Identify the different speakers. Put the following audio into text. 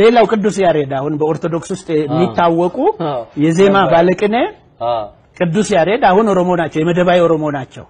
Speaker 1: ሌላው ቅዱስ ያሬድ አሁን በኦርቶዶክስ ውስጥ የሚታወቁ የዜማ ባለቅኔ ቅዱስ ያሬድ አሁን ኦሮሞ ናቸው፣ የመደባዊ ኦሮሞ ናቸው።